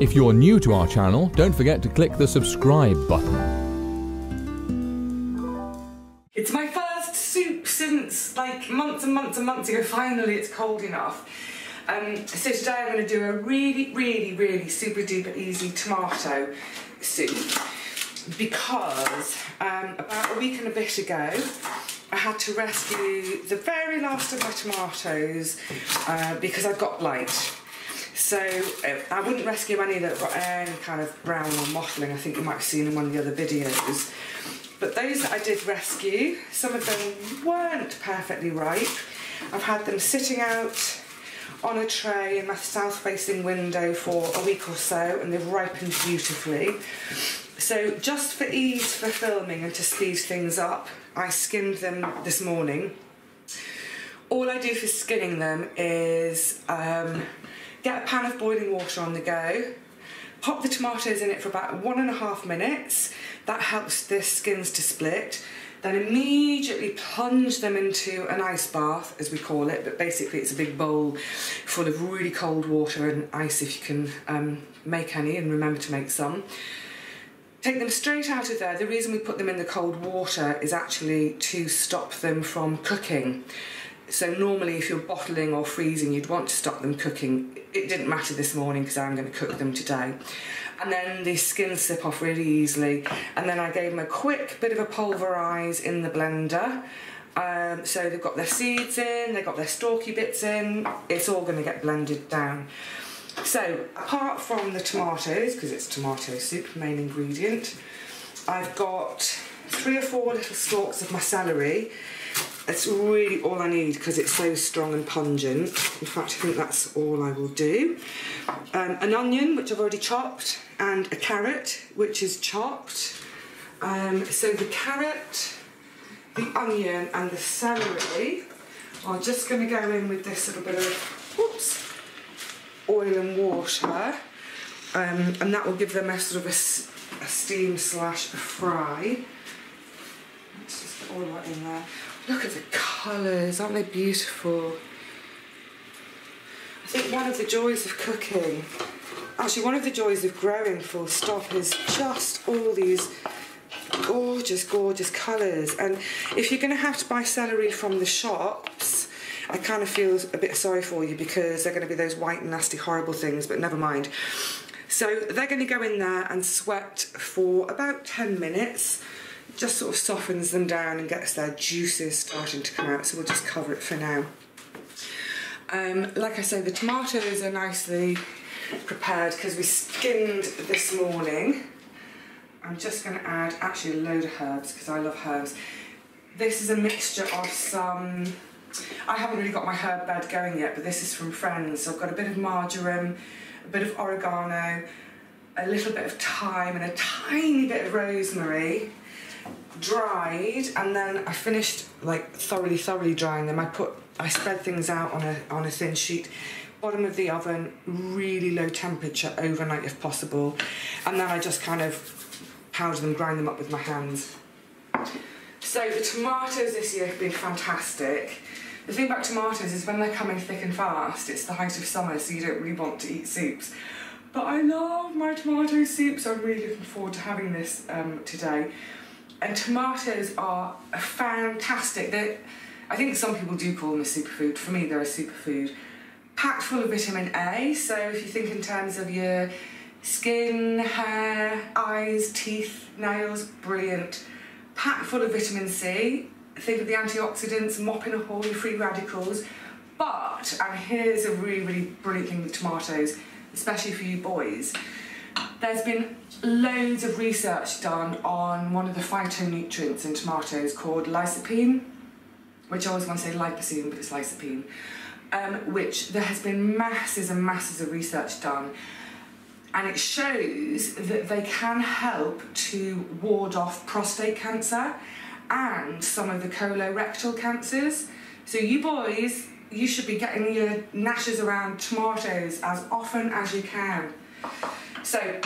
If you're new to our channel, don't forget to click the subscribe button. It's my first soup since like months and months and months ago. Finally, it's cold enough. Um, so today I'm going to do a really, really, really super duper easy tomato soup because um, about a week and a bit ago I had to rescue the very last of my tomatoes uh, because I got blight. So uh, I wouldn't rescue any that got any kind of brown or mottling. I think you might have seen in one of the other videos. But those that I did rescue, some of them weren't perfectly ripe. I've had them sitting out on a tray in my south facing window for a week or so and they've ripened beautifully. So just for ease for filming and to speed things up, I skimmed them this morning. All I do for skinning them is um, get a pan of boiling water on the go, pop the tomatoes in it for about one and a half minutes, that helps the skins to split, then immediately plunge them into an ice bath, as we call it, but basically it's a big bowl full of really cold water and ice if you can um, make any and remember to make some. Take them straight out of there. The reason we put them in the cold water is actually to stop them from cooking. So normally if you're bottling or freezing, you'd want to stop them cooking. It didn't matter this morning because I'm going to cook them today and then the skins slip off really easily. And then I gave them a quick bit of a pulverise in the blender. Um, so they've got their seeds in, they've got their stalky bits in, it's all going to get blended down. So apart from the tomatoes, because it's tomato soup, main ingredient, I've got three or four little stalks of my celery. That's really all I need because it's so strong and pungent. In fact, I think that's all I will do. Um, an onion, which I've already chopped, and a carrot, which is chopped. Um, so the carrot, the onion, and the celery are just going to go in with this little bit of oil and water, um, and that will give them a sort of a, a steam slash a fry. All that in there. Look at the colours, aren't they beautiful? I think one of the joys of cooking Actually, one of the joys of growing full stop is just all these gorgeous, gorgeous colours. And if you're going to have to buy celery from the shops, I kind of feel a bit sorry for you because they're going to be those white, nasty, horrible things, but never mind. So they're going to go in there and sweat for about 10 minutes. Just sort of softens them down and gets their juices starting to come out. So we'll just cover it for now. Um, like I say, the tomatoes are nicely prepared because we skinned this morning. I'm just going to add actually a load of herbs because I love herbs. This is a mixture of some, I haven't really got my herb bed going yet, but this is from friends. So I've got a bit of marjoram, a bit of oregano, a little bit of thyme and a tiny bit of rosemary dried and then I finished like thoroughly thoroughly drying them I put I spread things out on a on a thin sheet bottom of the oven, really low temperature overnight if possible, and then I just kind of powder them, grind them up with my hands. So the tomatoes this year have been fantastic. The thing about tomatoes is when they're coming thick and fast, it's the height of summer, so you don't really want to eat soups. But I love my tomato soup, so I'm really looking forward to having this um, today. And tomatoes are fantastic. They're, I think some people do call them a superfood. For me, they're a superfood packed full of vitamin A. So if you think in terms of your skin, hair, eyes, teeth, nails, brilliant. Packed full of vitamin C. Think of the antioxidants mopping up all your free radicals. But, and here's a really, really brilliant thing with tomatoes, especially for you boys. There's been loads of research done on one of the phytonutrients in tomatoes called lycopene, which I always want to say lipocene, but it's lycopene um, which there has been masses and masses of research done and it shows that they can help to ward off prostate cancer and some of the colorectal cancers. So you boys, you should be getting your nashes around tomatoes as often as you can. So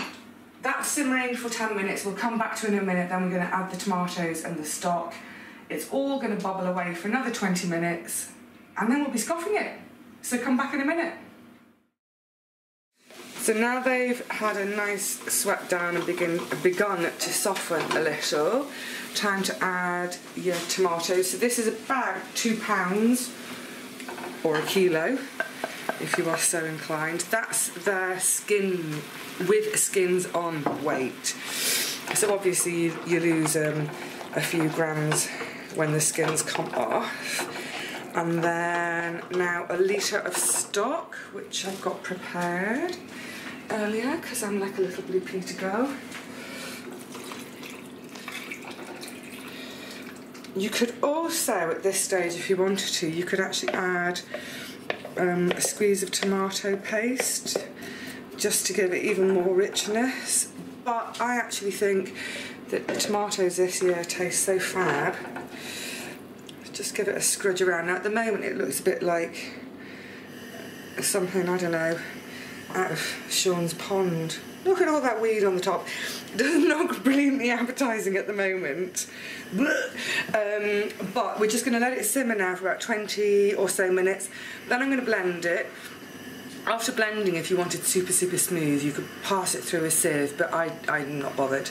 that's simmering for 10 minutes. We'll come back to in a minute, then we're gonna add the tomatoes and the stock. It's all gonna bubble away for another 20 minutes and then we'll be scoffing it. So come back in a minute. So now they've had a nice sweat down and begin, begun to soften a little, time to add your tomatoes. So this is about two pounds or a kilo if you are so inclined. That's their skin with skins on weight. So obviously you, you lose um, a few grams when the skins come off. And then now a litre of stock, which I've got prepared earlier because I'm like a little blue Peter girl. You could also, at this stage, if you wanted to, you could actually add um, a squeeze of tomato paste just to give it even more richness. But I actually think that the tomatoes this year taste so fab. Just give it a scrudge around. Now at the moment it looks a bit like something, I don't know, out of Sean's pond. Look at all that weed on the top. Doesn't look brilliantly appetising at the moment. Um, but we're just going to let it simmer now for about 20 or so minutes. Then I'm going to blend it. After blending, if you wanted super, super smooth, you could pass it through a sieve, but I, I'm not bothered.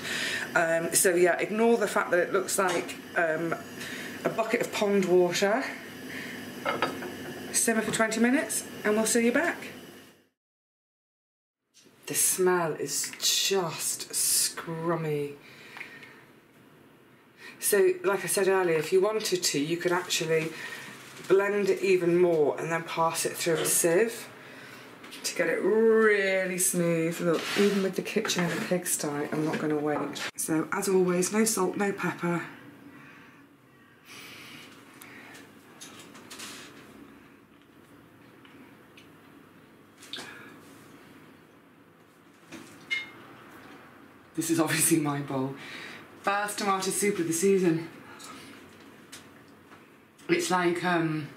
Um, so yeah, ignore the fact that it looks like um, a bucket of pond water. Simmer for 20 minutes, and we'll see you back. The smell is just scrummy. So, like I said earlier, if you wanted to, you could actually blend it even more and then pass it through a sieve to get it really smooth. Look, even with the kitchen and the pigsty, I'm not going to wait. So, as always, no salt, no pepper. This is obviously my bowl. First tomato soup of the season. It's like, um,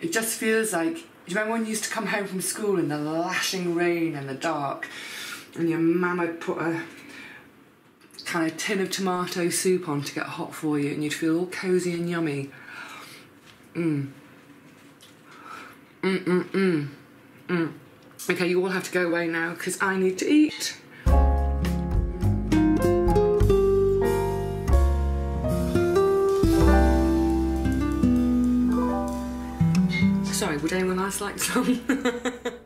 it just feels like, do you remember when you used to come home from school in the lashing rain and the dark and your mum would put a kind of tin of tomato soup on to get hot for you and you'd feel all cosy and yummy. Mmm. Mmm, mmm, mmm. Mmm. Okay, you all have to go away now because I need to eat. Sorry, would anyone else like some?